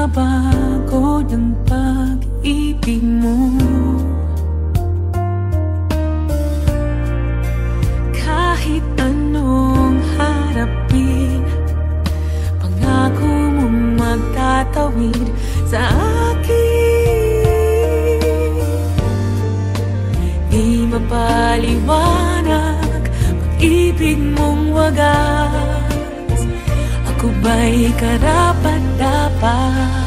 nagbabago ng pag-ibig mo. Kahit anong harapin Pangako mo magtatawid sa akin. Di mapaliwanag pag-ibig mong wagas. Ako ba'y karapat 爸爸。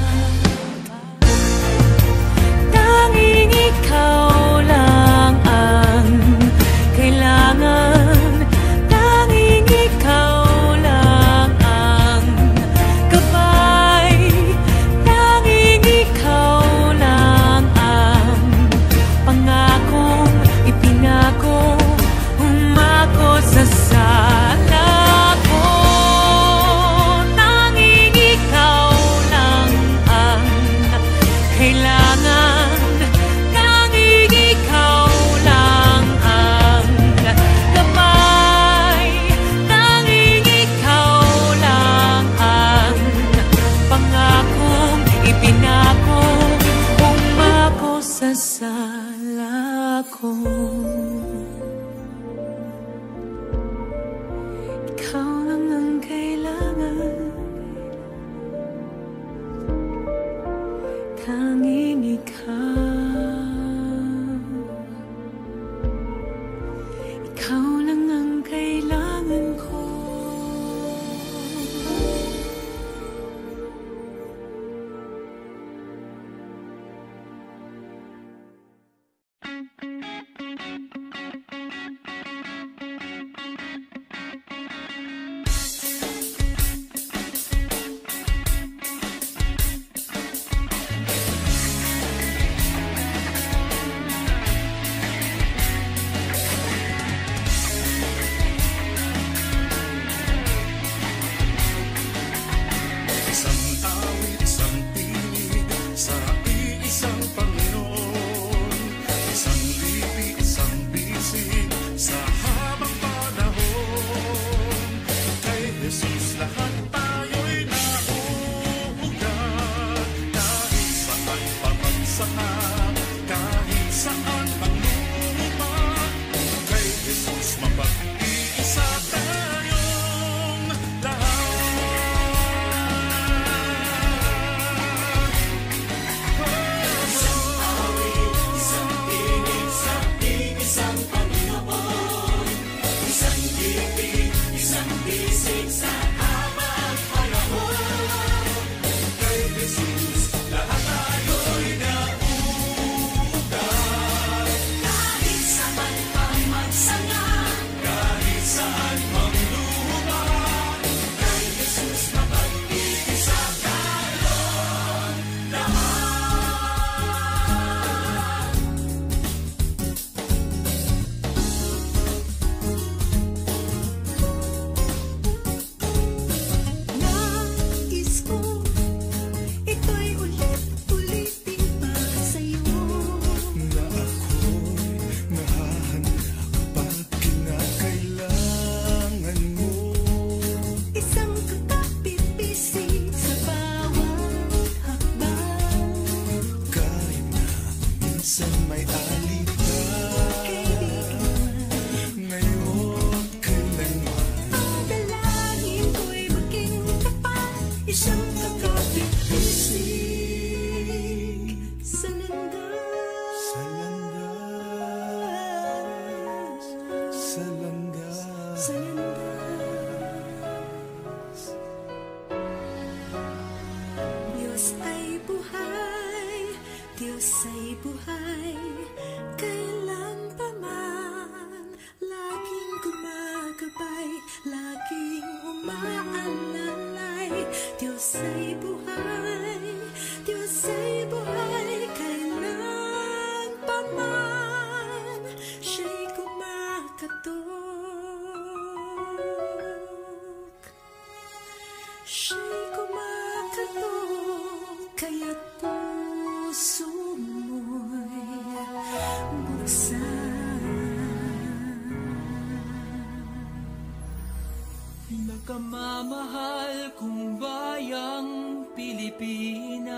ng kamamahal kong bayang Pilipinas.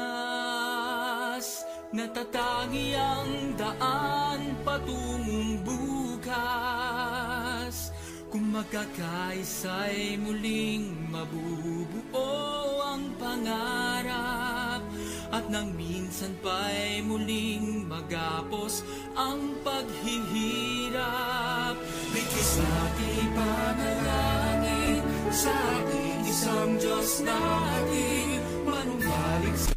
Natatangi ang daan patungong bukas. Kung magkakaisa'y muling mabubuo ang pangarap At nang minsan pa'y muling magapos ang paghihirap Bigis na di sa atin, isang Diyos na ating manumbalik sa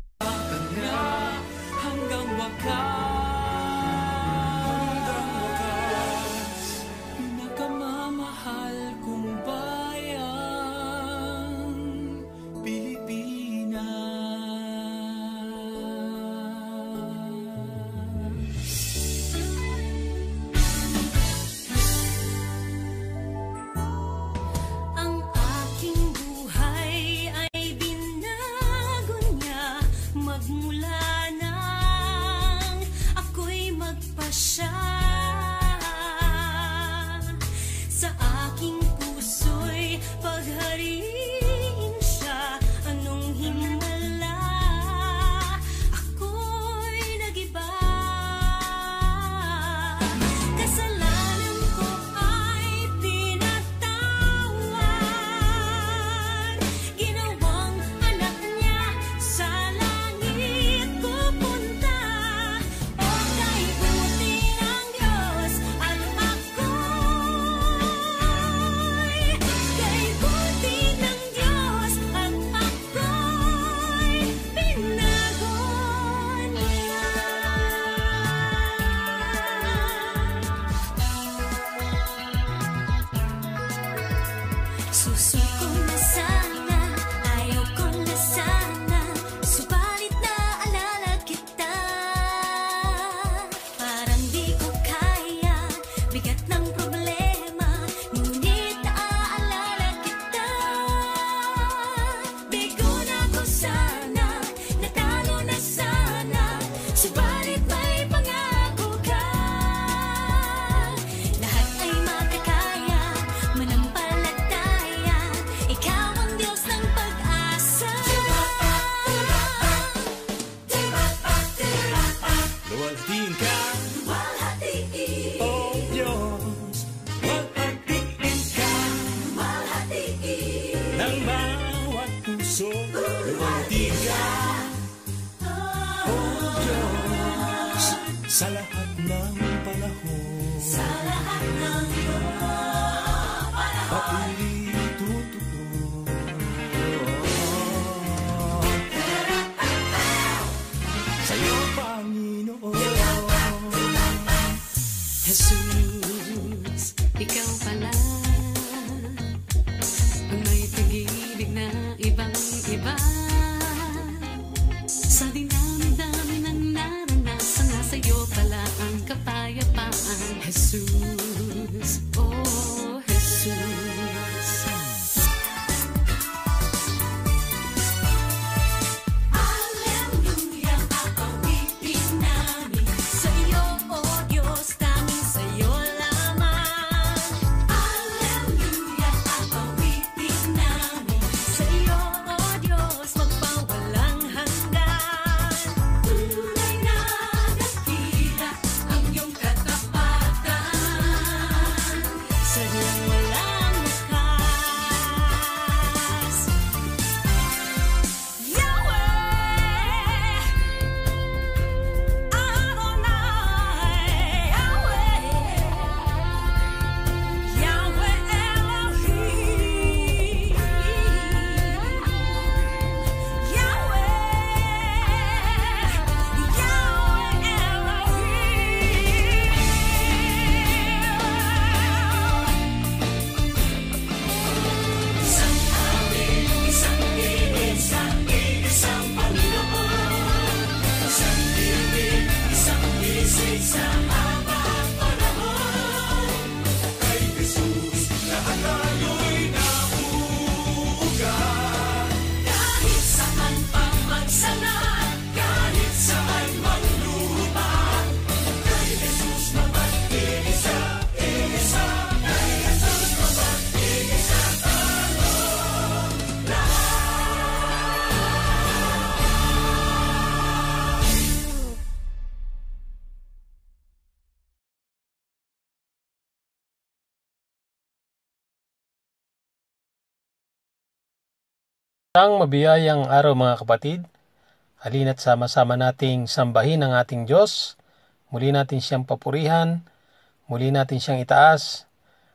Ang mabiyayang araw mga kapatid, halina't sama-sama nating sambahin ang ating Diyos, muli natin siyang papurihan, muli natin siyang itaas,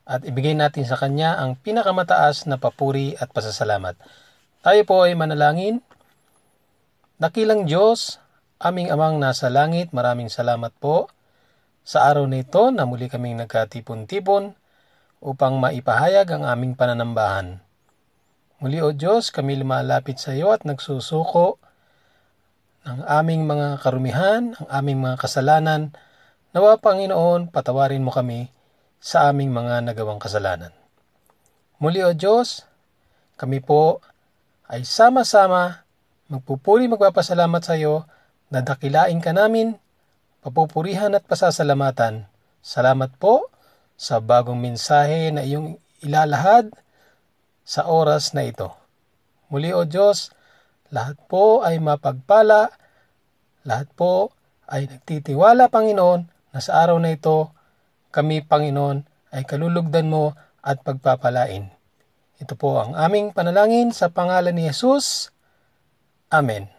at ibigay natin sa Kanya ang pinakamataas na papuri at pasasalamat. Tayo po ay manalangin. Dakilang Diyos, aming amang nasa langit, maraming salamat po sa araw na ito na muli kaming nagkatipon-tipon upang maipahayag ang aming pananambahan. Muli o Diyos, kami lumalapit sa iyo at nagsusuko ng aming mga karumihan, ang aming mga kasalanan. Nawa Panginoon, patawarin mo kami sa aming mga nagawang kasalanan. Muli o Diyos, kami po ay sama-sama magpupuri magpapasalamat sa iyo na dakilain ka namin, papupurihan at pasasalamatan. Salamat po sa bagong mensahe na iyong ilalahad sa oras na ito. Muli o Diyos, lahat po ay mapagpala, lahat po ay nagtitiwala Panginoon na sa araw na ito, kami Panginoon ay kalulugdan mo at pagpapalain. Ito po ang aming panalangin sa pangalan ni Jesus. Amen.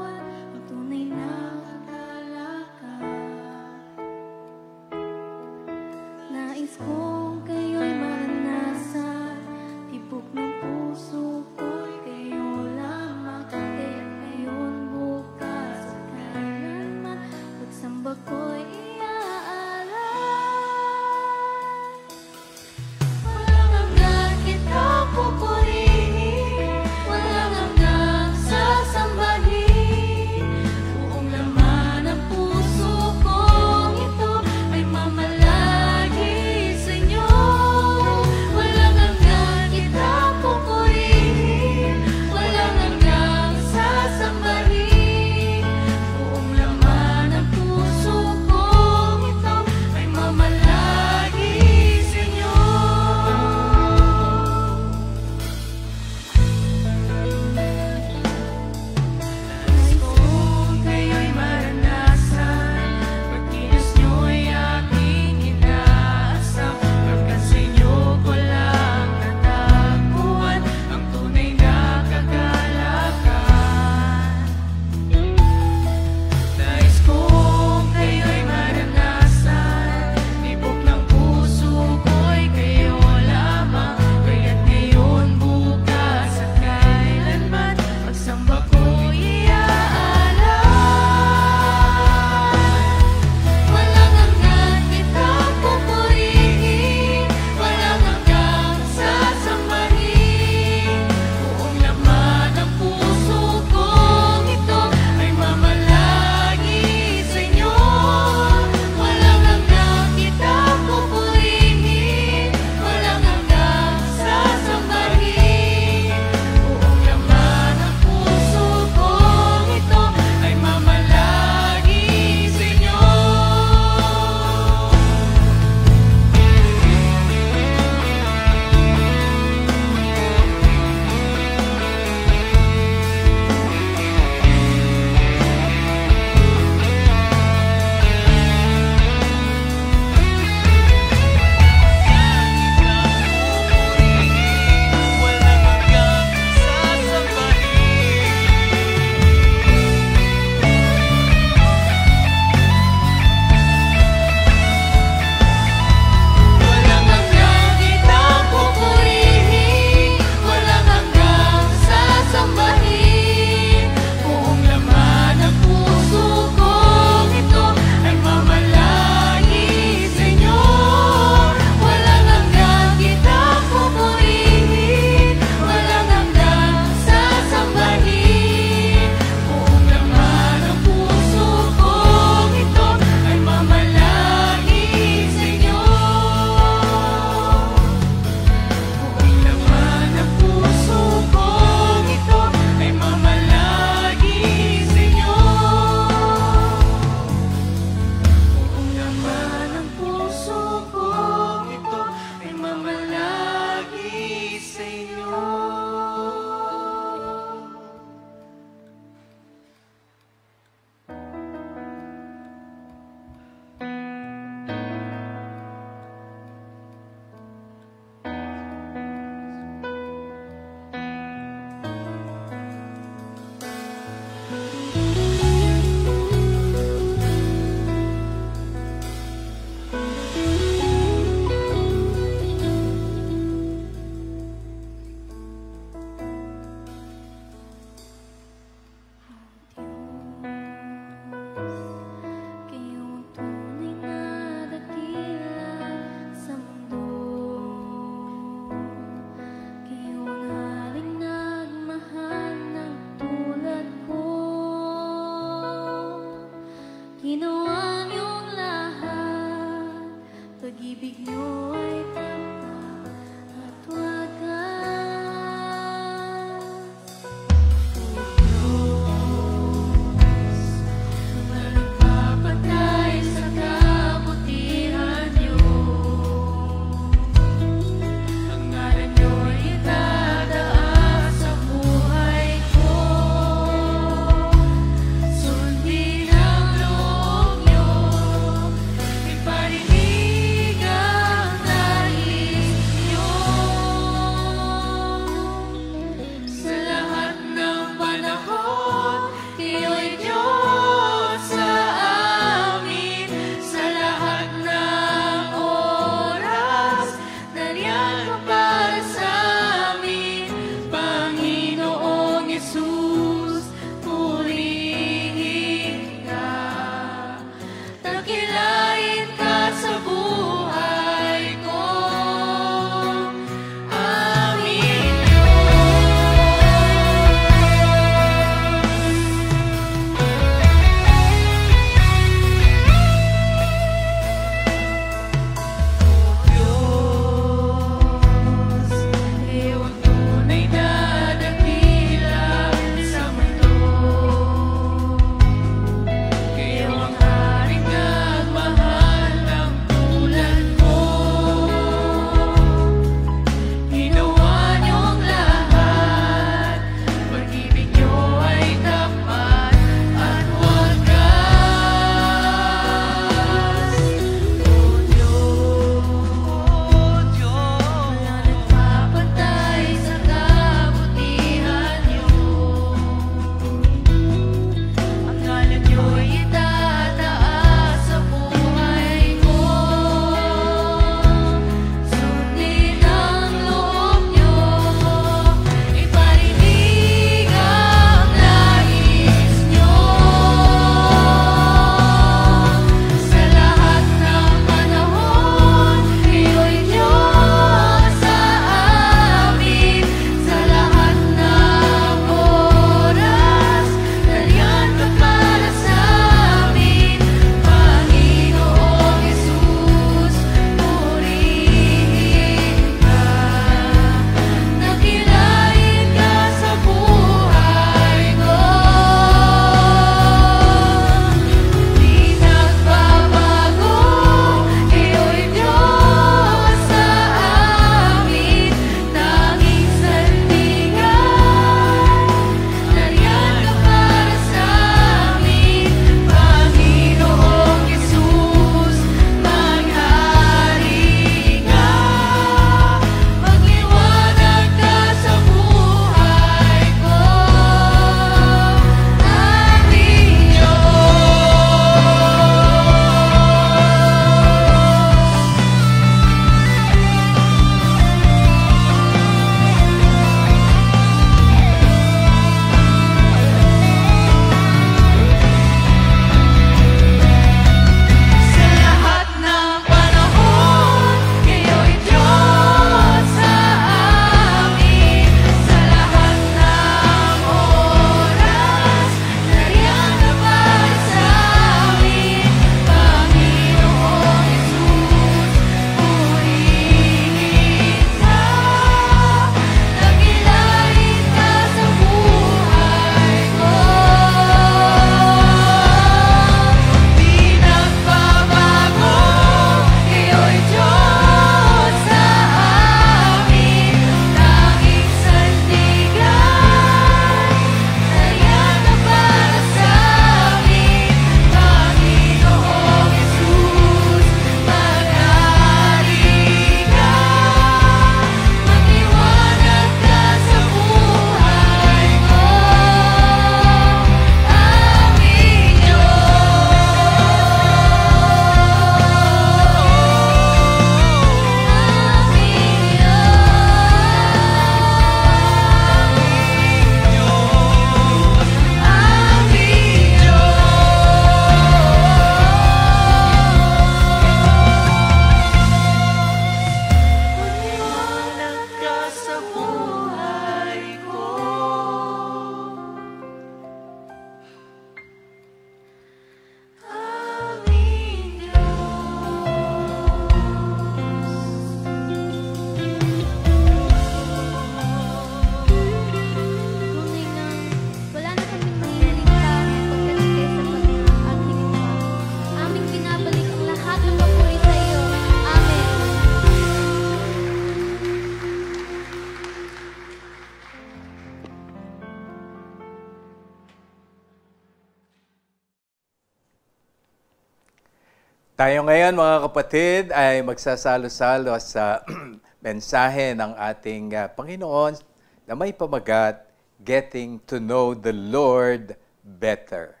Tayo ngayon mga kapatid ay magsasalo-salo sa mensahe ng ating ah, Panginoon na may pamagat, Getting to know the Lord better.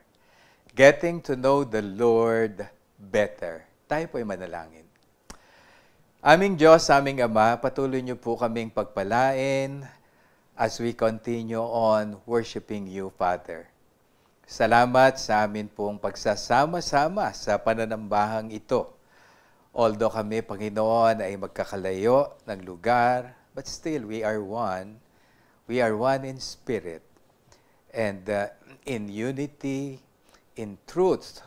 Getting to know the Lord better. Tayo po ay manalangin. Aming Diyos, aming Ama, patuloy niyo po kaming pagpalain as we continue on worshiping you, Father. Salamat sa amin pong pagsasama-sama sa pananambahang ito. Although kami, Panginoon, ay magkakalayo ng lugar, but still we are one. We are one in spirit. And uh, in unity, in truth,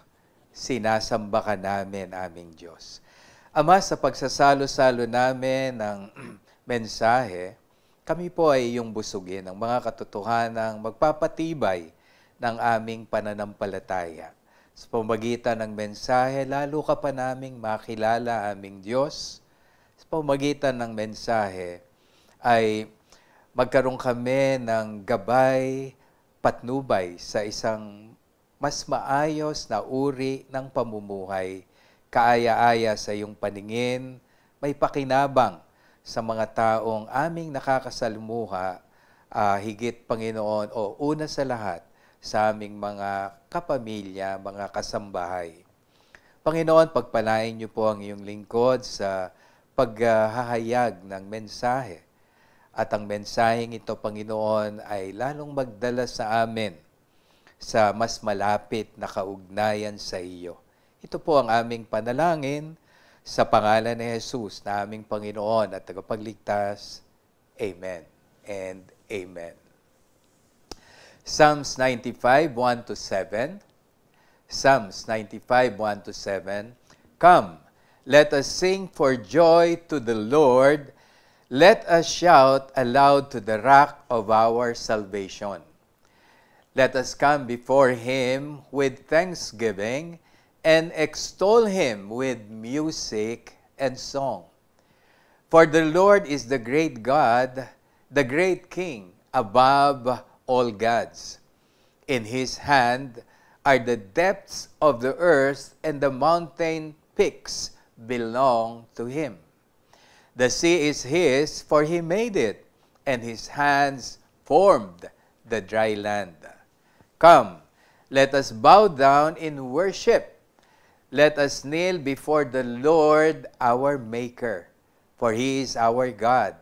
sinasamba ka namin, aming Diyos. Ama, sa pagsasalo-salo namin ng mensahe, kami po ay iyong busugin ng mga katotohanang magpapatibay ng aming pananampalataya. Sa pamagitan ng mensahe, lalo ka pa naming makilala aming Diyos. Sa pamagitan ng mensahe, ay magkaroon kami ng gabay, patnubay sa isang mas maayos na uri ng pamumuhay, kaaya-aya sa iyong paningin, may pakinabang sa mga taong aming nakakasalmuha, ah, higit Panginoon, o una sa lahat, sa aming mga kapamilya, mga kasambahay. Panginoon, pagpalain niyo po ang iyong lingkod sa paghahayag ng mensahe. At ang mensaheng ito, Panginoon, ay lalong magdala sa amin sa mas malapit na kaugnayan sa iyo. Ito po ang aming panalangin sa pangalan ni Jesus na aming Panginoon at tagapagligtas. Amen and Amen. Psalms 95, 1 to 7. Psalms 95, 1 to 7. Come, let us sing for joy to the Lord. Let us shout aloud to the rock of our salvation. Let us come before him with thanksgiving and extol him with music and song. For the Lord is the great God, the great King above all gods. In his hand are the depths of the earth, and the mountain peaks belong to him. The sea is his, for he made it, and his hands formed the dry land. Come, let us bow down in worship. Let us kneel before the Lord our Maker, for he is our God,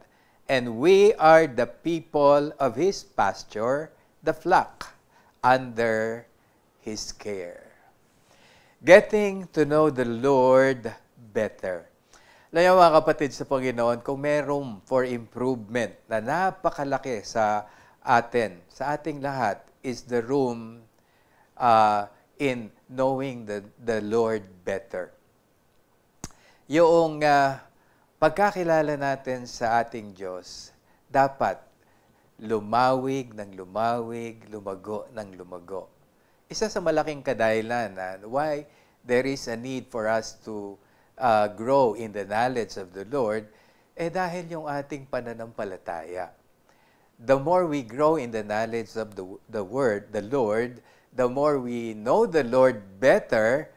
and we are the people of his pasture, the flock under his care. Getting to know the Lord better. Alam niyo, mga kapatid sa Panginoon, kung meron for improvement na napakalaki sa atin, sa ating lahat, is the room uh, in knowing the, the Lord better. Yung uh, pagkakilala natin sa ating Diyos, dapat lumawig ng lumawig, lumago ng lumago. Isa sa malaking kadahilan na why there is a need for us to uh, grow in the knowledge of the Lord, eh dahil yung ating pananampalataya. The more we grow in the knowledge of the, the Word, the Lord, the more we know the Lord better,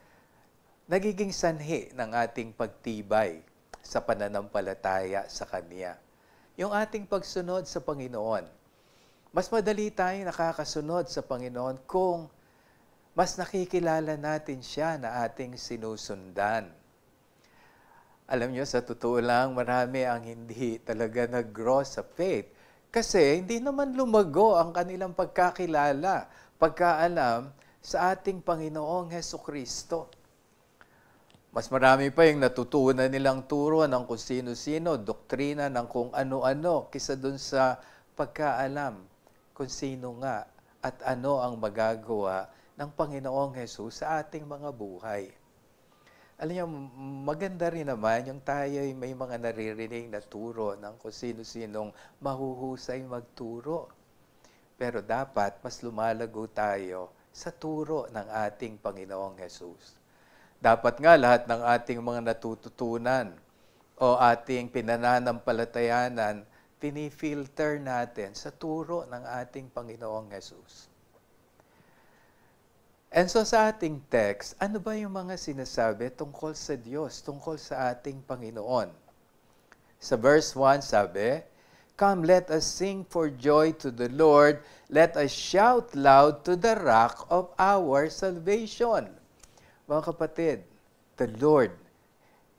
nagiging sanhi ng ating pagtibay sa pananampalataya sa Kanya. Yung ating pagsunod sa Panginoon. Mas madali tayong nakakasunod sa Panginoon kung mas nakikilala natin siya na ating sinusundan. Alam niyo, sa totoo lang, marami ang hindi talaga nag-grow sa faith. Kasi hindi naman lumago ang kanilang pagkakilala, pagkaalam sa ating Panginoong Heso Kristo. Mas marami pa yung natutunan nilang turo ng kung sino-sino, doktrina ng kung ano-ano, kisa dun sa pagkaalam kung sino nga at ano ang magagawa ng Panginoong Jesus sa ating mga buhay. Alam niyo, maganda rin naman yung tayo ay may mga naririnig na turo ng kung sino-sinong mahuhusay magturo. Pero dapat mas lumalago tayo sa turo ng ating Panginoong Jesus. Dapat nga lahat ng ating mga natututunan o ating pinananampalatayanan, tinifilter natin sa turo ng ating Panginoong Jesus. And so sa ating text, ano ba yung mga sinasabi tungkol sa Diyos, tungkol sa ating Panginoon? Sa verse 1 sabi, Come, let us sing for joy to the Lord. Let us shout loud to the rock of our salvation. Mga kapatid, the Lord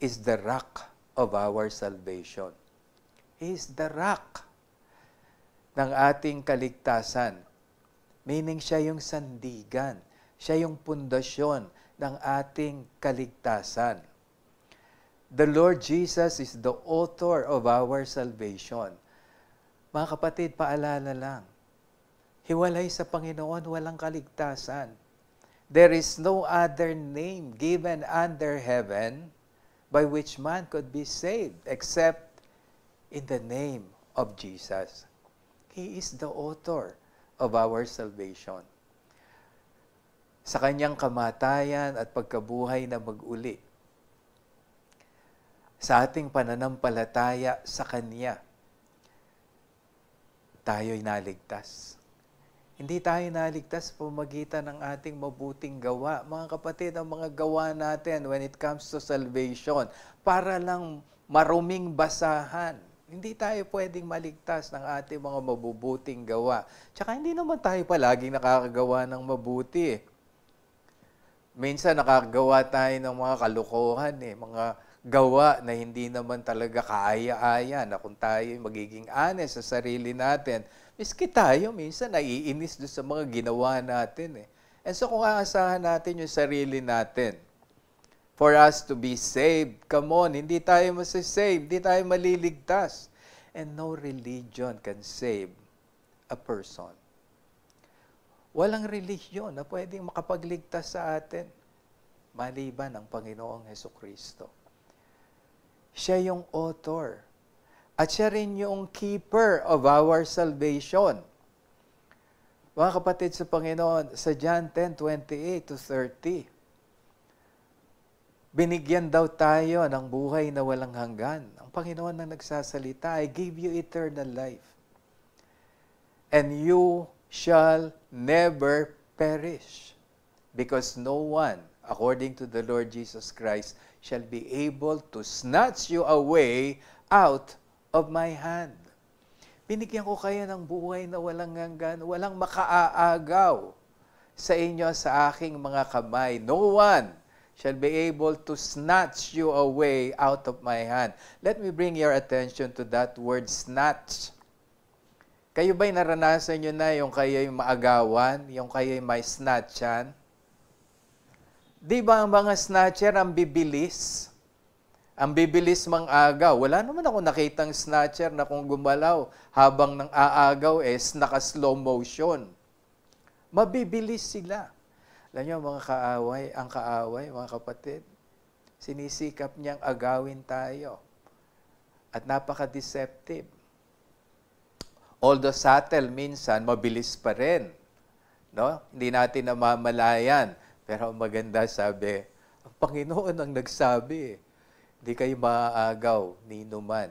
is the rock of our salvation. He is the rock ng ating kaligtasan. Meaning siya yung sandigan. Siya yung pundasyon ng ating kaligtasan. The Lord Jesus is the author of our salvation. Mga kapatid, paalala lang. Hiwalay sa Panginoon, walang kaligtasan. There is no other name given under heaven by which man could be saved except in the name of Jesus. He is the author of our salvation. Sa kanyang kamatayan at pagkabuhay na mag-uli, sa ating pananampalataya sa Kanya, tayo'y naligtas. Hindi tayo naligtas sa pamagitan ng ating mabuting gawa. Mga kapatid, ang mga gawa natin when it comes to salvation, para lang maruming basahan. Hindi tayo pwedeng maligtas ng ating mga mabubuting gawa. Tsaka hindi naman tayo palaging nakakagawa ng mabuti. Minsan nakakagawa tayo ng mga kalukuhan, eh, mga gawa na hindi naman talaga kaaya-aya na kung tayo magiging honest sa sarili natin, miski tayo minsan naiinis doon sa mga ginawa natin. Eh. And so kung aasahan natin yung sarili natin, for us to be saved, come on, hindi tayo masasave, hindi tayo maliligtas. And no religion can save a person. Walang religion na pwedeng makapagligtas sa atin maliban ang Panginoong Heso Kristo. Siya yung author. At siya rin yung keeper of our salvation. Mga kapatid sa Panginoon, sa John 10, 28 to 30, binigyan daw tayo ng buhay na walang hanggan. Ang Panginoon na nagsasalita, I give you eternal life. And you shall never perish. Because no one, according to the Lord Jesus Christ, shall be able to snatch you away out of my hand. Binigyan ko kayo ng buhay na walang hanggan, walang makaaagaw sa inyo sa aking mga kamay. No one shall be able to snatch you away out of my hand. Let me bring your attention to that word snatch. Kayo ba'y naranasan nyo na yung kayo'y maagawan, yung kayo'y may snatchan? Di ba ang mga snatcher ang bibilis? Ang bibilis mang agaw. Wala naman ako nakitang snatcher na kung gumalaw habang nang aagaw is naka-slow motion. Mabibilis sila. Alam niyo, mga kaaway, ang kaaway, mga kapatid, sinisikap niyang agawin tayo. At napaka-deceptive. Although subtle, minsan, mabilis pa rin. No? Hindi natin namamalayan. Pero maganda sabi, ang Panginoon ang nagsabi, hindi kayo maaagaw ni Numan.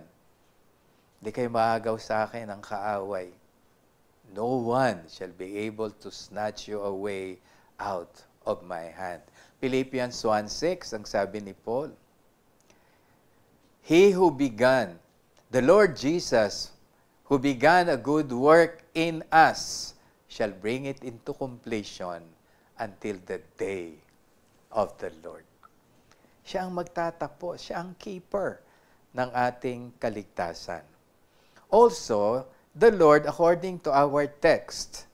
Hindi kayo maagaw sa akin ang kaaway. No one shall be able to snatch you away out of my hand. Philippians 1.6, ang sabi ni Paul, He who began, the Lord Jesus, who began a good work in us, shall bring it into completion until the day of the Lord. Siya ang magtatapos, siya ang keeper ng ating kaligtasan. Also, the Lord, according to our text,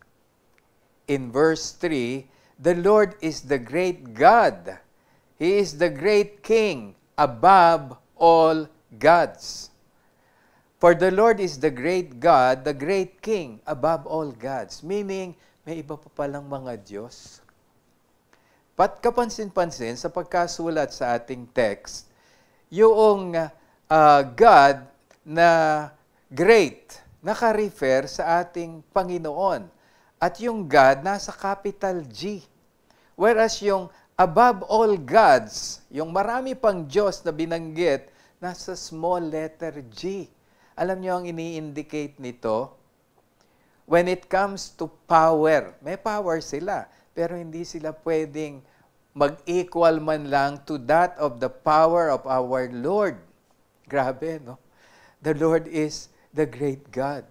in verse 3, the Lord is the great God. He is the great King above all gods. For the Lord is the great God, the great King above all gods. Meaning, may iba pa palang mga Diyos. Pat kapansin-pansin sa pagkasulat sa ating text, yung uh, God na great, naka-refer sa ating Panginoon. At yung God nasa capital G. Whereas yung above all gods, yung marami pang Diyos na binanggit, nasa small letter G. Alam niyo ang ini-indicate nito? When it comes to power, may power sila. Pero hindi sila pwedeng mag-equal man lang to that of the power of our Lord. Grabe, no? The Lord is the great God.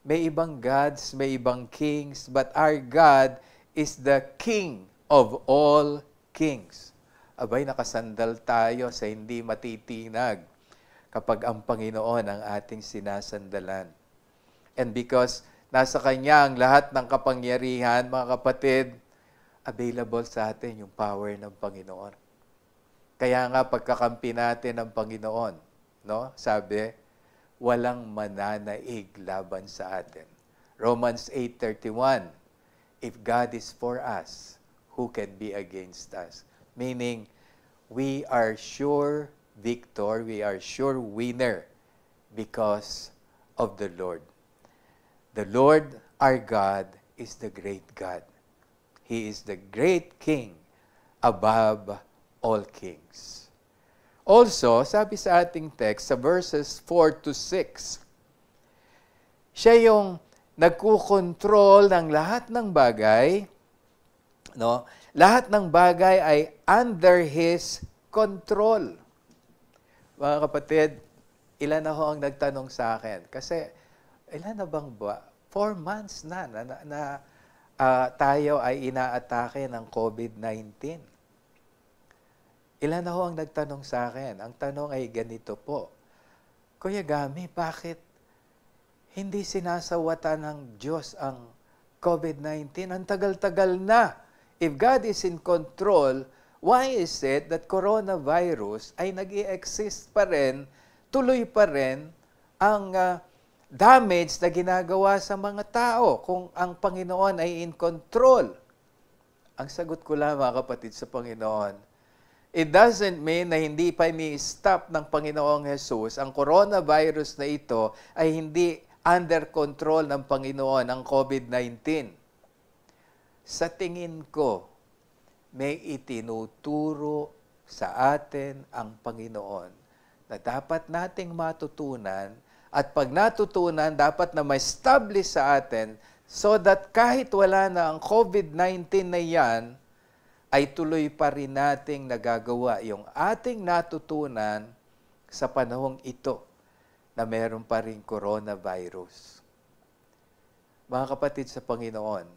May ibang gods, may ibang kings, but our God is the King of all kings. Abay, nakasandal tayo sa hindi matitinag kapag ang Panginoon ang ating sinasandalan. And because nasa Kanya ang lahat ng kapangyarihan, mga kapatid, available sa atin yung power ng Panginoon. Kaya nga pagkakampi natin ng Panginoon, no? Sabi, walang mananaig laban sa atin. Romans 8:31 If God is for us, who can be against us? Meaning, we are sure victor, we are sure winner because of the Lord. The Lord our God is the great God. He is the great King above all kings. Also, sabi sa ating text, sa verses 4 to 6, siya yung nagkukontrol ng lahat ng bagay, no? Lahat ng bagay ay under His control. Mga kapatid, ilan na ho ang nagtanong sa akin? Kasi, ilan na bang ba? Four months na na, na, na ah, tayo ay inaatake ng COVID-19. Ilan na ho ang nagtanong sa akin? Ang tanong ay ganito po. Kuya Gami, bakit hindi sinasawata ng Diyos ang COVID-19? Ang tagal-tagal na. If God is in control, why is it that coronavirus ay nag exist pa rin, tuloy pa rin ang ah, damage na ginagawa sa mga tao kung ang Panginoon ay in control? Ang sagot ko lang mga kapatid sa Panginoon, It doesn't mean na hindi pa ni-stop ng Panginoong Jesus ang coronavirus na ito ay hindi under control ng Panginoon ang COVID-19. Sa tingin ko, may itinuturo sa atin ang Panginoon na dapat nating matutunan at pag natutunan, dapat na ma-establish sa atin so that kahit wala na ang COVID-19 na yan, ay tuloy pa rin nating nagagawa yung ating natutunan sa panahong ito na meron pa rin coronavirus. Mga kapatid sa Panginoon,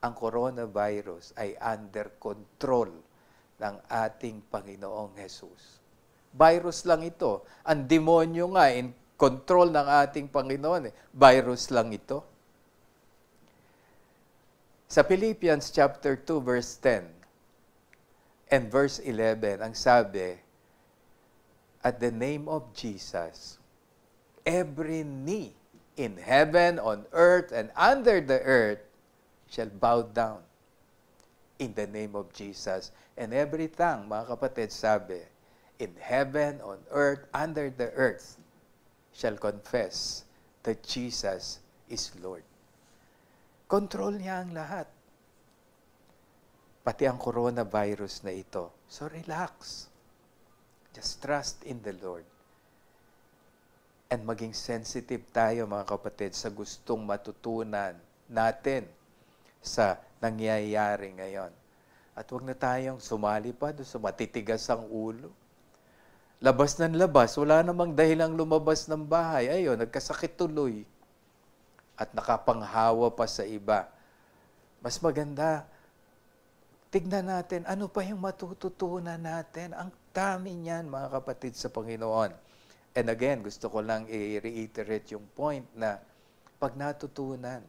ang coronavirus ay under control ng ating Panginoong Jesus. Virus lang ito. Ang demonyo nga, in control ng ating Panginoon, eh. virus lang ito. Sa Philippians chapter 2 verse 10 and verse 11, ang sabi, At the name of Jesus, every knee in heaven, on earth, and under the earth shall bow down in the name of Jesus. And every tongue, mga kapatid, sabi, in heaven, on earth, under the earth, shall confess that Jesus is Lord. Control niya ang lahat. Pati ang coronavirus na ito. So relax. Just trust in the Lord. And maging sensitive tayo mga kapatid sa gustong matutunan natin sa nangyayari ngayon. At huwag na tayong sumali pa doon sa matitigas ang ulo. Labas ng labas, wala namang dahilang lumabas ng bahay. Ayun, nagkasakit tuloy. At nakapanghawa pa sa iba. Mas maganda, tignan natin ano pa yung matututunan natin. Ang dami niyan, mga kapatid sa Panginoon. And again, gusto ko lang i-reiterate yung point na pag natutunan,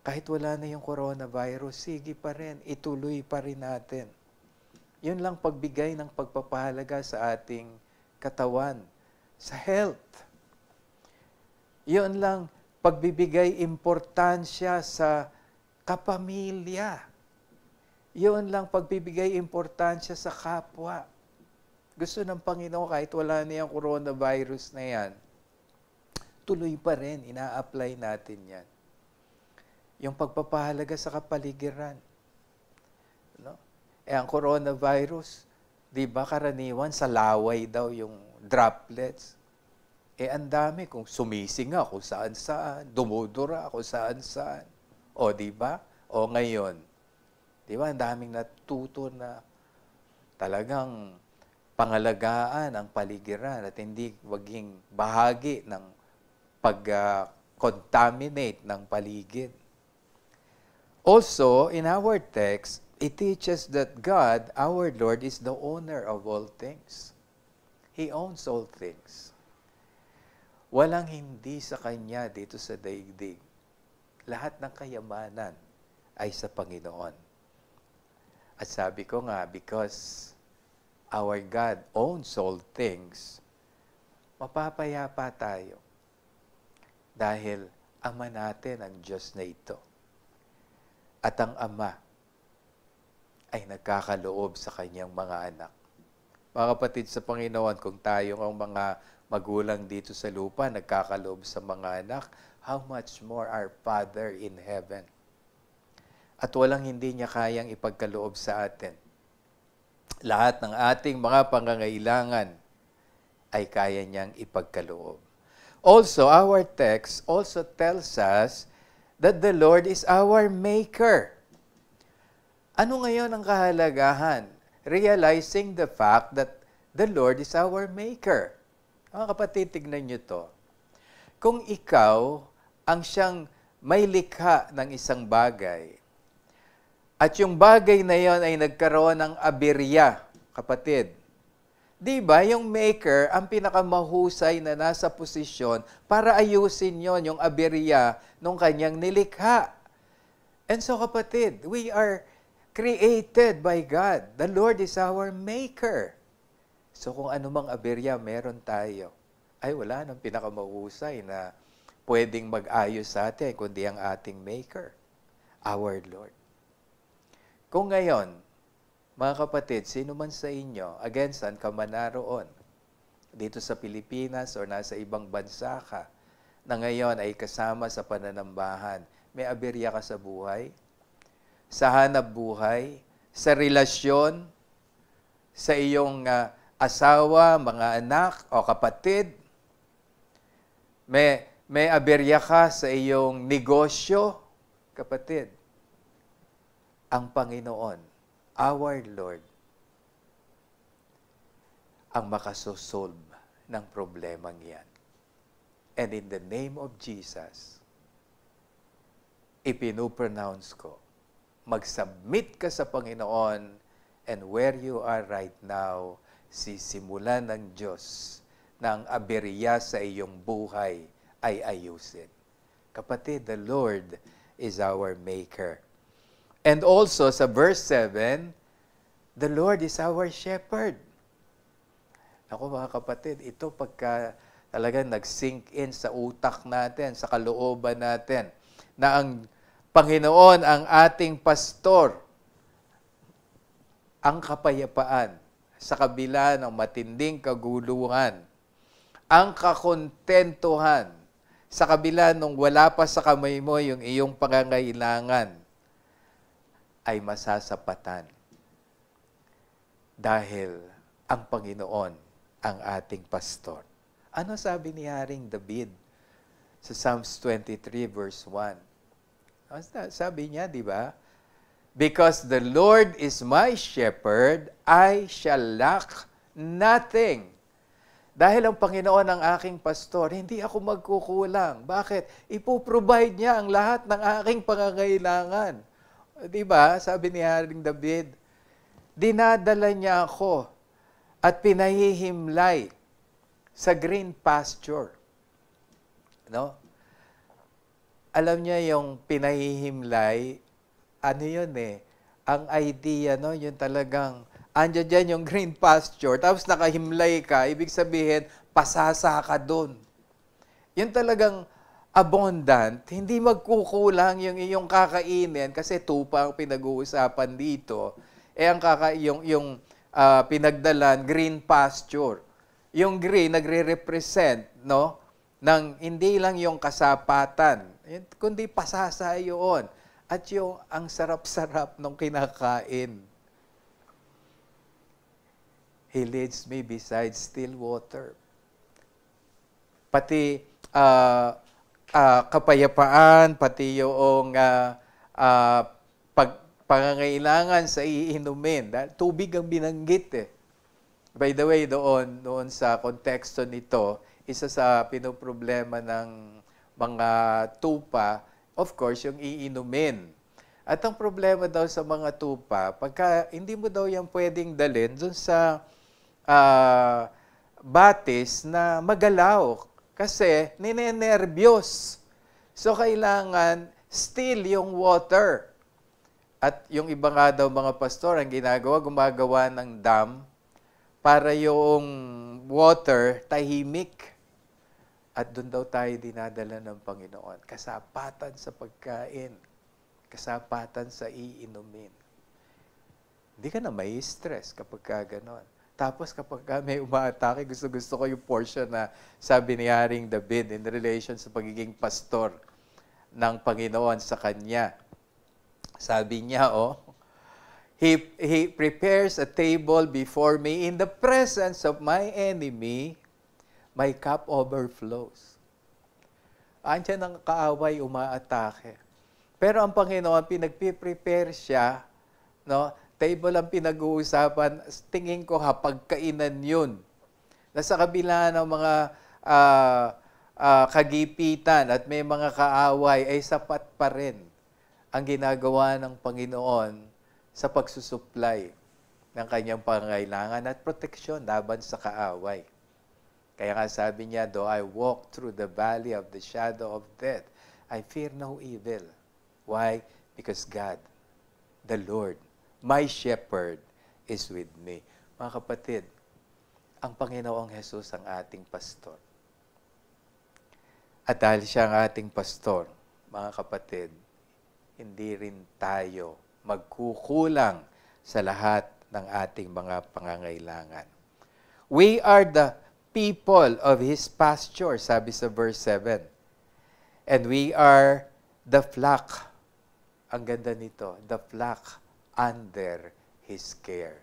kahit wala na yung coronavirus, sige pa rin, ituloy pa rin natin. Yun lang pagbigay ng pagpapahalaga sa ating katawan, sa health. Yun lang pagbibigay importansya sa kapamilya. Yun lang pagbibigay importansya sa kapwa. Gusto ng Panginoon kahit wala na yung coronavirus na yan, tuloy pa rin, ina-apply natin yan. Yung pagpapahalaga sa kapaligiran. Eh, ang coronavirus, di ba karaniwan sa laway daw yung droplets. Eh, ang dami kung sumising ako saan-saan, dumudura ako saan-saan. O, di ba? O ngayon, Di ba? Ang daming natuto na talagang pangalagaan ang paligiran at hindi maging bahagi ng pag-contaminate ng paligid. Also, in our text, it teaches that God, our Lord, is the owner of all things. He owns all things. Walang hindi sa Kanya dito sa daigdig. Lahat ng kayamanan ay sa Panginoon. At sabi ko nga, because our God owns all things, mapapayapa tayo. Dahil Ama natin ang Diyos na ito. At ang Ama ay nagkakaloob sa kanyang mga anak. Mga kapatid sa Panginoon, kung tayo ang mga magulang dito sa lupa, nagkakaloob sa mga anak, how much more our Father in heaven? At walang hindi niya kayang ipagkaloob sa atin. Lahat ng ating mga pangangailangan ay kaya niyang ipagkaloob. Also, our text also tells us that the Lord is our Maker. Ano ngayon ang kahalagahan? Realizing the fact that the Lord is our Maker. Mga kapatid, tignan nyo to. Kung ikaw ang siyang may likha ng isang bagay, at yung bagay na yon ay nagkaroon ng aberya, kapatid, Di ba, yung maker ang pinakamahusay na nasa posisyon para ayusin yon yung aberya ng kanyang nilikha. And so kapatid, we are created by God. The Lord is our maker. So kung anumang aberya meron tayo, ay wala nang pinakamahusay na pwedeng mag-ayos sa atin, kundi ang ating maker, our Lord. Kung ngayon, mga kapatid, sino man sa inyo, again, saan ka man naroon, dito sa Pilipinas o nasa ibang bansa ka, na ngayon ay kasama sa pananambahan, may aberya ka sa buhay, sa hanap buhay, sa relasyon, sa iyong uh, asawa, mga anak o kapatid, may, may aberya ka sa iyong negosyo, kapatid, ang Panginoon our Lord ang makasosolve ng problemang yan. And in the name of Jesus, ipinupronounce ko, mag-submit ka sa Panginoon and where you are right now, sisimulan ng Diyos na ang aberya sa iyong buhay ay ayusin. Kapatid, the Lord is our Maker. And also sa verse 7, the Lord is our shepherd. Ako mga kapatid, ito pagka talagang nag-sink in sa utak natin, sa kalooban natin, na ang Panginoon ang ating pastor, ang kapayapaan sa kabila ng matinding kaguluhan, ang kakontentuhan sa kabila nung wala pa sa kamay mo yung iyong pangangailangan, ay masasapatan. Dahil ang Panginoon ang ating pastor. Ano sabi ni Haring David sa Psalms 23 verse 1? Sabi niya, di ba? Because the Lord is my shepherd, I shall lack nothing. Dahil ang Panginoon ang aking pastor, hindi ako magkukulang. Bakit? Ipoprovide niya ang lahat ng aking pangangailangan. Di ba? Sabi ni Haring David, dinadala niya ako at pinahihimlay sa green pasture. No? Alam niya yung pinahihimlay, ano yun eh, ang idea, no, yung talagang, andyan dyan yung green pasture, tapos nakahimlay ka, ibig sabihin, pasasa ka doon. Yun talagang, abundant, hindi magkukulang yung iyong kakainin kasi tupa ang pinag-uusapan dito. Eh ang kaka yung yung uh, pinagdalan green pasture. Yung green nagre-represent no ng hindi lang yung kasapatan, kundi pasasa yun. At yung ang sarap-sarap ng kinakain. He leads me beside still water. Pati uh, uh, kapayapaan, pati yung uh, uh, pag, pangangailangan sa iinumin. Tubig ang binanggit eh. By the way, doon, doon sa konteksto nito, isa sa pinoproblema ng mga tupa, of course, yung iinumin. At ang problema daw sa mga tupa, pagka hindi mo daw yan pwedeng dalhin doon sa ah, batis na magalaw kasi ninenervyos. So, kailangan still yung water. At yung iba nga daw mga pastor, ang ginagawa, gumagawa ng dam para yung water tahimik. At doon daw tayo dinadala ng Panginoon. Kasapatan sa pagkain. Kasapatan sa iinumin. Hindi ka na may stress kapag ka ganon. Tapos kapag ka may umaatake, gusto-gusto ko yung portion na sabi ni Haring David in relation sa pagiging pastor ng Panginoon sa kanya. Sabi niya, oh, He, he prepares a table before me in the presence of my enemy, my cup overflows. Andiyan ang kaaway umaatake. Pero ang Panginoon, pinagpiprepare siya, no? table ang pinag-uusapan, tingin ko ha, pagkainan yun. Nasa kabila ng mga ah, ah, kagipitan at may mga kaaway, ay sapat pa rin ang ginagawa ng Panginoon sa pagsusupply ng kanyang pangailangan at proteksyon laban sa kaaway. Kaya nga sabi niya, though I walk through the valley of the shadow of death, I fear no evil. Why? Because God, the Lord, my shepherd, is with me. Mga kapatid, ang Panginoong Jesus ang ating pastor. At dahil siya ang ating pastor, mga kapatid, hindi rin tayo magkukulang sa lahat ng ating mga pangangailangan. We are the people of His pasture, sabi sa verse 7. And we are the flock. Ang ganda nito, the flock under His care.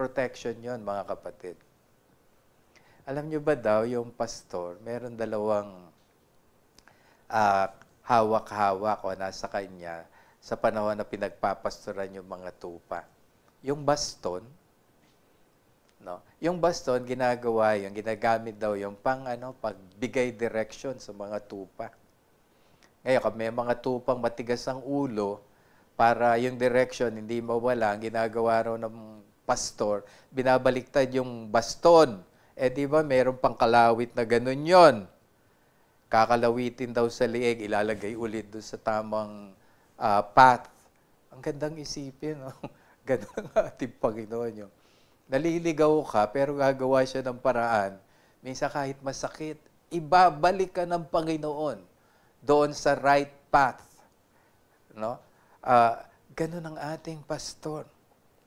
Protection yon mga kapatid. Alam nyo ba daw, yung pastor, meron dalawang ah, hawak-hawak o nasa kanya sa panahon na pinagpapastoran yung mga tupa. Yung baston? Yung baston ginagawa yung ginagamit daw yung pang ano, pagbigay direction sa mga tupa. Ngayon, kung may mga tupang matigas ang ulo, para yung direction hindi mawala, ang ginagawa raw ng pastor, binabaliktad yung baston. Eh di ba, mayroong pang na ganun yon. Kakalawitin daw sa lieg, ilalagay ulit doon sa tamang ah, path. Ang gandang isipin, no? Ganun ang ating Panginoon yung naliligaw ka, pero gagawa siya ng paraan. Minsan kahit masakit, ibabalik ka ng Panginoon doon sa right path. No? Ah, ganun ang ating pastor.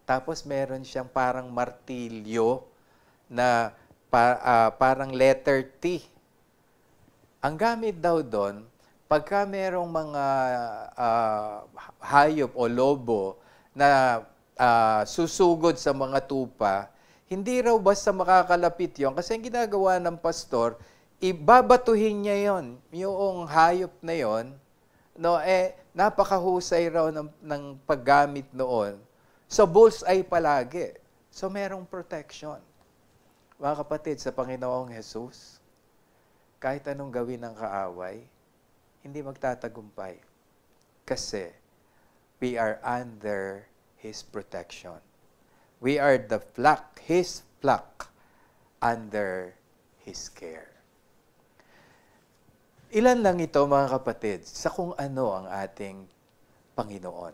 Tapos meron siyang parang martilyo na pa- ah, parang letter T. Ang gamit daw doon, pagka merong mga ah, hayop o lobo na ah, susugod sa mga tupa, hindi raw basta makakalapit yon kasi ang ginagawa ng pastor, ibabatuhin niya yon yung hayop na yon no eh napakahusay raw ng, ng paggamit noon. So bullseye palagi. So merong protection. Mga kapatid sa Panginoong Jesus kahit anong gawin ng kaaway hindi magtatagumpay. Kasi we are under His protection. We are the flock, His flock, under His care. Ilan lang ito mga kapatid sa kung ano ang ating Panginoon.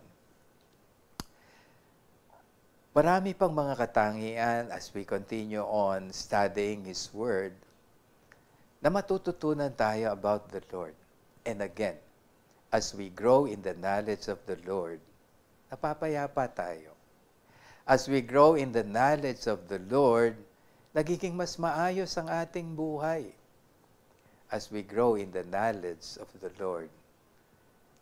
Marami pang mga katangian as we continue on studying His Word na matututunan tayo about the Lord. And again, as we grow in the knowledge of the Lord, napapayapa tayo. As we grow in the knowledge of the Lord, nagiging mas maayos ang ating buhay. As we grow in the knowledge of the Lord,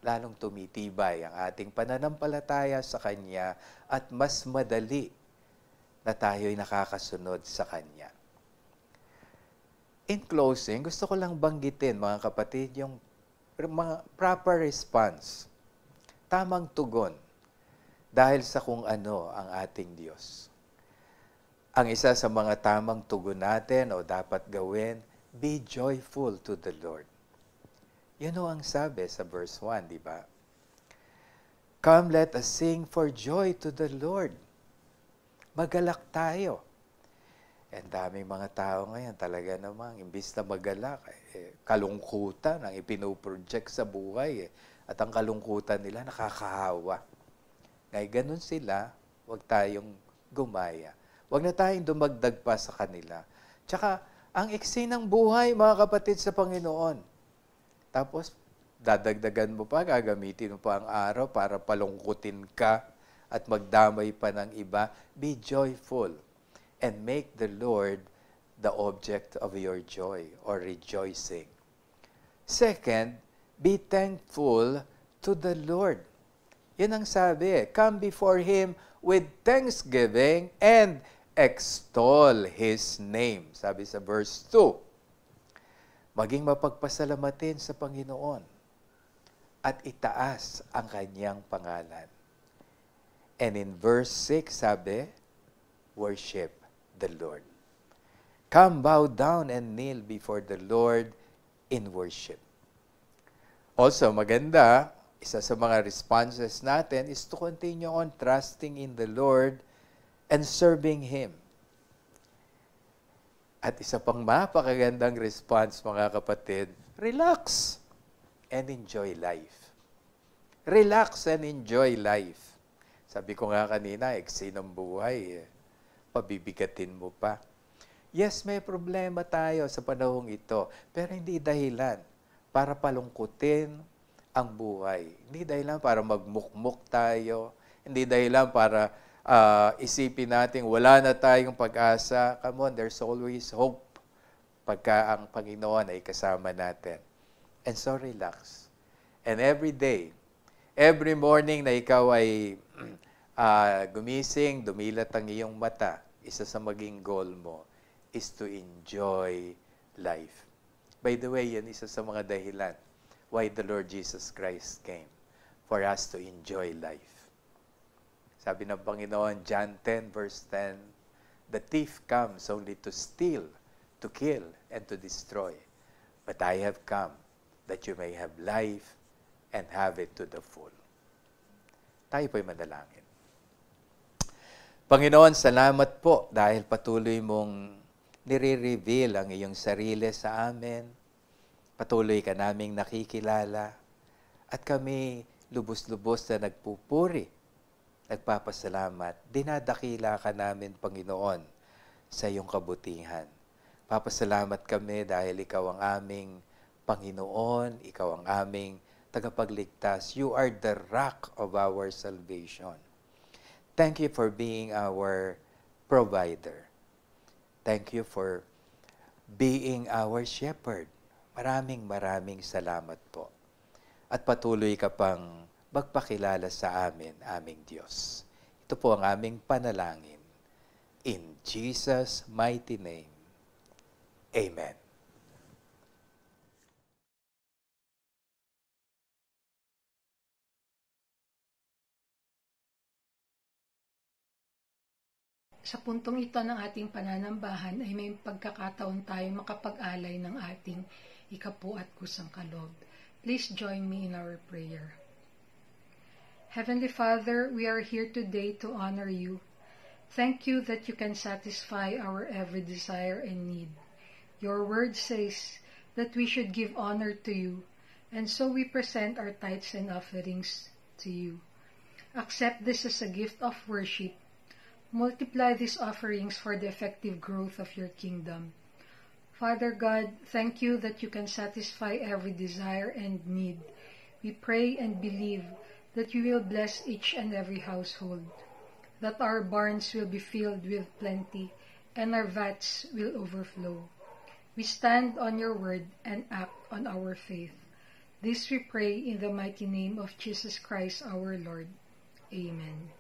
lalong tumitibay ang ating pananampalataya sa Kanya at mas madali na tayo'y nakakasunod sa Kanya. In closing, gusto ko lang banggitin mga kapatid yung mga proper response, tamang tugon dahil sa kung ano ang ating Diyos. Ang isa sa mga tamang tugon natin o dapat gawin, be joyful to the Lord. Yun o ang sabi sa verse 1, di ba? Come, let us sing for joy to the Lord. Magalak tayo. And daming mga tao ngayon talaga namang, imbis na magalak, eh, kalungkutan ang ipinoproject sa buhay. Eh. At ang kalungkutan nila nakakahawa. Ngay ganun sila, huwag tayong gumaya. Huwag na tayong dumagdag pa sa kanila. Tsaka, ang iksi ng buhay, mga kapatid sa Panginoon. Tapos, dadagdagan mo pa, gagamitin mo pa ang araw para palungkutin ka at magdamay pa ng iba. Be joyful and make the Lord the object of your joy or rejoicing. Second, be thankful to the Lord. Yun ang sabi, come before Him with thanksgiving and extol His name. Sabi sa verse 2, maging mapagpasalamatin sa Panginoon at itaas ang kanyang pangalan. And in verse 6, sabi, worship the Lord. Come bow down and kneel before the Lord in worship. Also, maganda, isa sa mga responses natin is to continue on trusting in the Lord and serving Him. At isa pang mapakagandang response, mga kapatid, relax and enjoy life. Relax and enjoy life. Sabi ko nga kanina, eksi ng buhay, eh. pabibigatin mo pa. Yes, may problema tayo sa panahong ito, pero hindi dahilan para palungkutin ang buhay. Hindi dahilan para magmukmuk tayo. Hindi dahilan para uh, isipin natin wala na tayong pag-asa. Come on, there's always hope pagka ang Panginoon ay kasama natin. And so relax. And every day, every morning na ikaw ay uh, gumising, dumilat ang iyong mata, isa sa maging goal mo is to enjoy life. By the way, yan isa sa mga dahilan why the Lord Jesus Christ came for us to enjoy life. Sabi ng Panginoon, John 10 verse 10, The thief comes only to steal, to kill, and to destroy. But I have come that you may have life and have it to the full. Tayo po'y manalangin. Panginoon, salamat po dahil patuloy mong nire-reveal ang iyong sarili sa amin. Patuloy ka naming nakikilala. At kami lubos-lubos na nagpupuri, nagpapasalamat. Dinadakila ka namin, Panginoon, sa iyong kabutihan. Papasalamat kami dahil ikaw ang aming Panginoon, ikaw ang aming tagapagligtas. You are the rock of our salvation. Thank you for being our provider. Thank you for being our shepherd. Maraming maraming salamat po. At patuloy ka pang magpakilala sa amin, aming Diyos. Ito po ang aming panalangin. In Jesus' mighty name. Amen. Sa puntong ito ng ating pananambahan ay may pagkakataon tayo makapag-alay ng ating ikapu at kusang kalob. Please join me in our prayer. Heavenly Father, we are here today to honor you. Thank you that you can satisfy our every desire and need. Your word says that we should give honor to you, and so we present our tithes and offerings to you. Accept this as a gift of worship Multiply these offerings for the effective growth of your kingdom. Father God, thank you that you can satisfy every desire and need. We pray and believe that you will bless each and every household, that our barns will be filled with plenty, and our vats will overflow. We stand on your word and act on our faith. This we pray in the mighty name of Jesus Christ our Lord. Amen.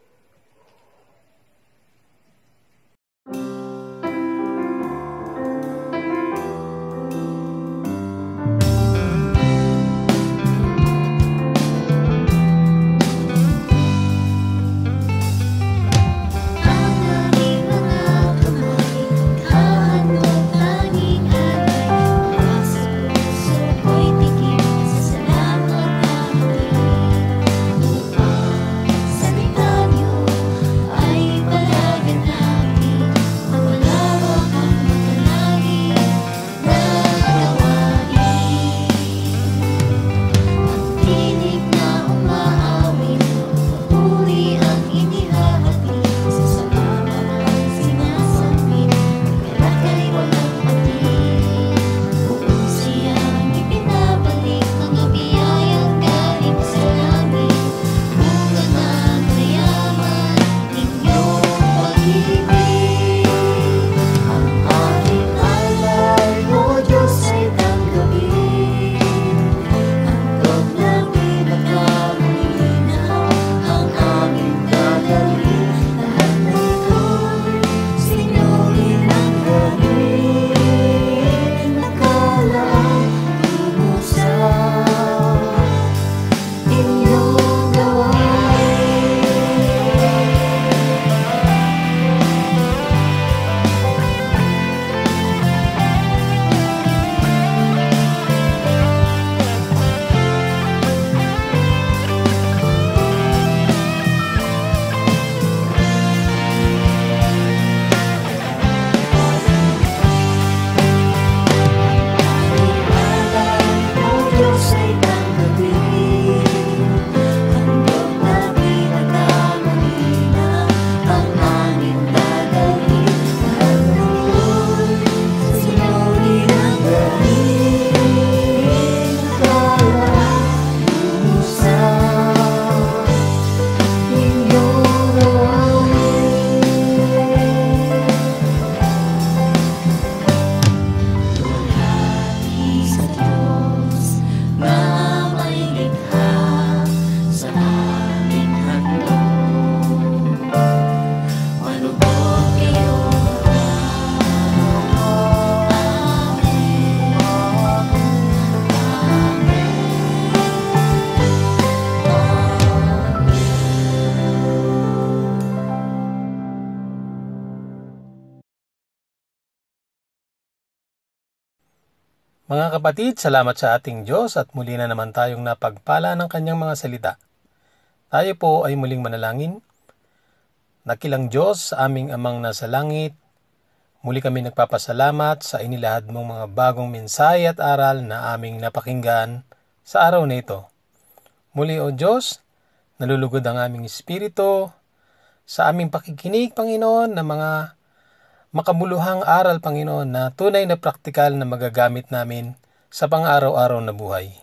Mga kapatid, salamat sa ating Diyos at muli na naman tayong napagpala ng kanyang mga salita. Tayo po ay muling manalangin. Nakilang Diyos aming amang nasa langit, muli kami nagpapasalamat sa inilahad mong mga bagong mensahe at aral na aming napakinggan sa araw na ito. Muli o Diyos, nalulugod ang aming espiritu sa aming pakikinig, Panginoon, na mga makabuluhang aral, Panginoon, na tunay na praktikal na magagamit namin sa pang-araw-araw na buhay.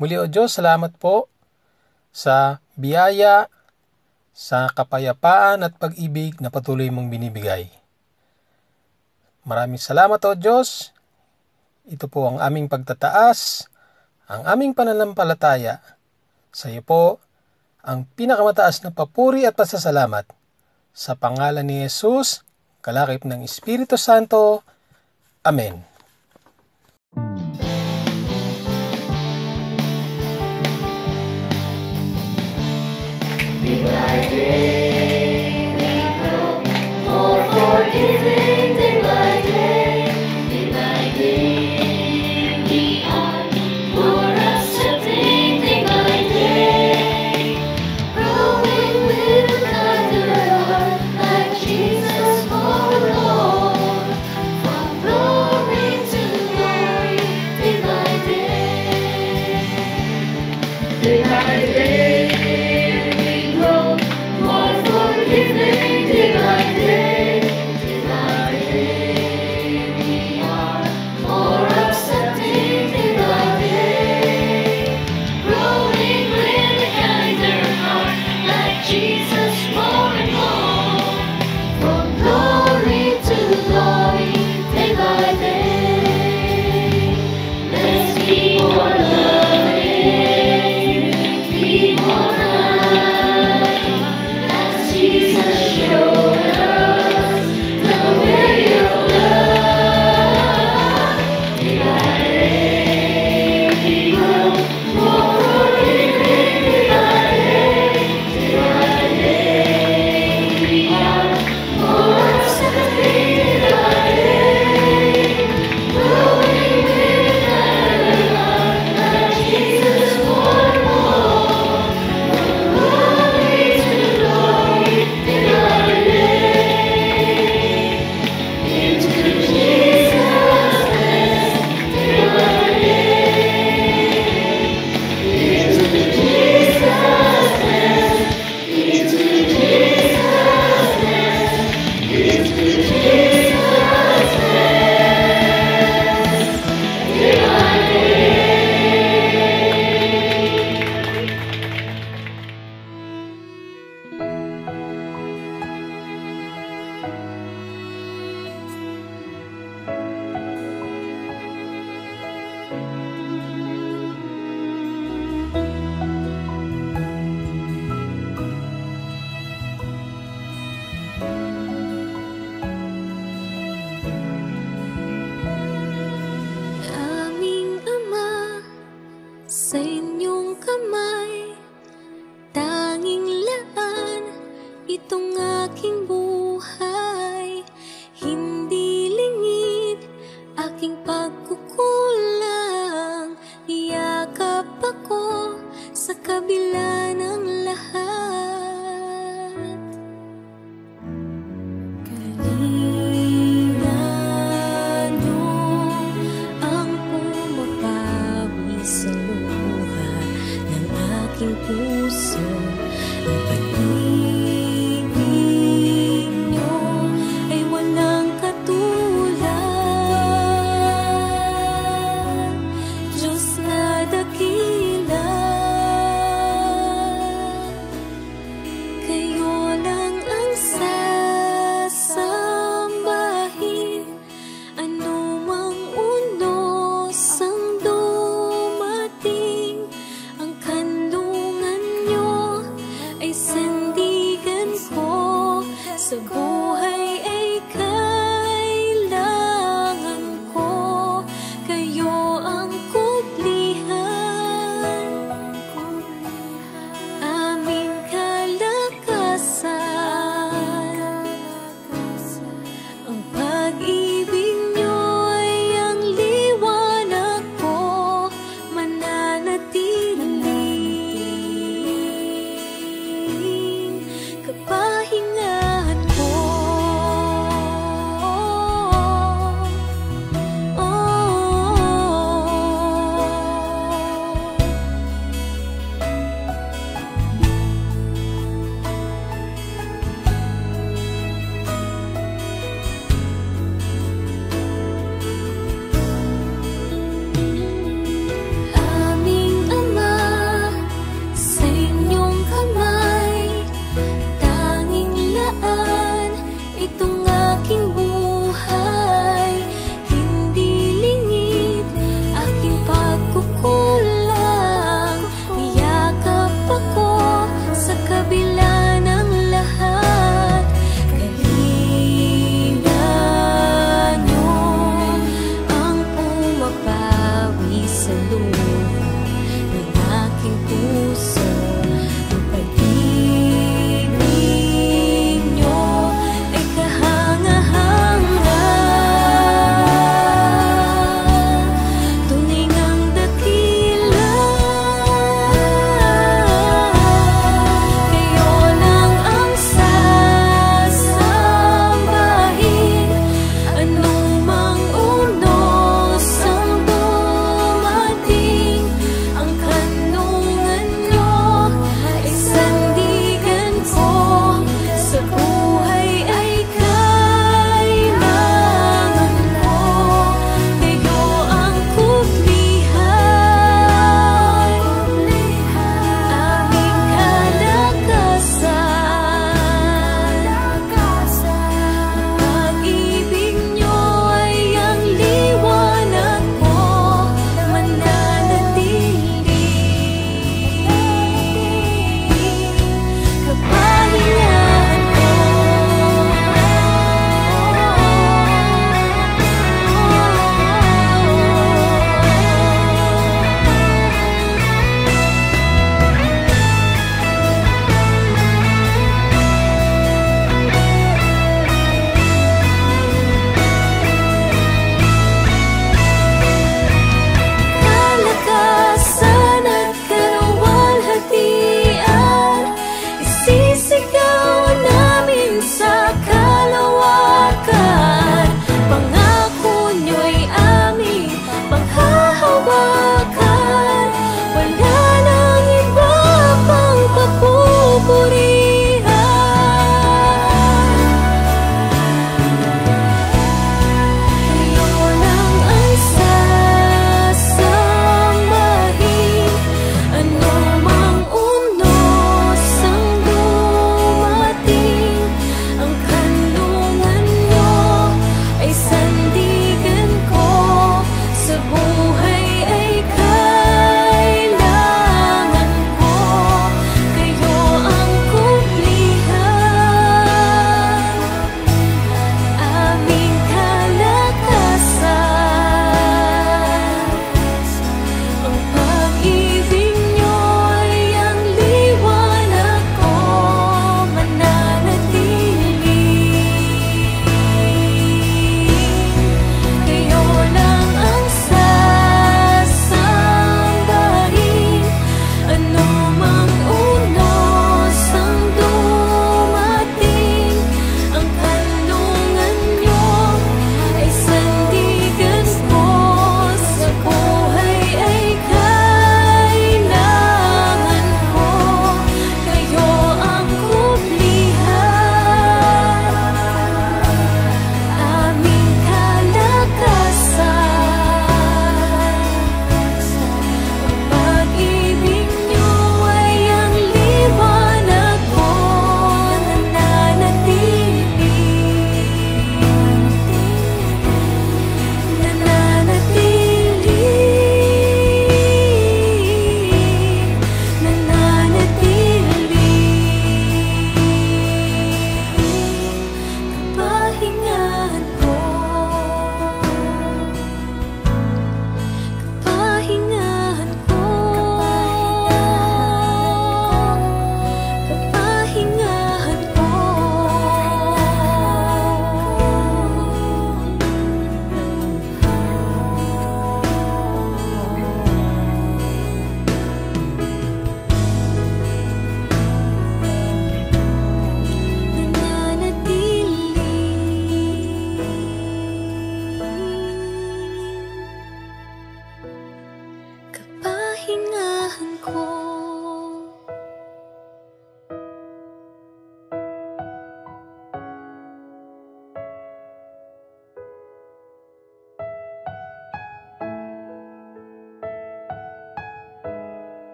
Muli o Diyos, salamat po sa biyaya, sa kapayapaan at pag-ibig na patuloy mong binibigay. Maraming salamat o Diyos. Ito po ang aming pagtataas, ang aming pananampalataya. Sa iyo po ang pinakamataas na papuri at pasasalamat. Sa pangalan ni Jesus, kalakip ng Espiritu Santo. Amen. Jesus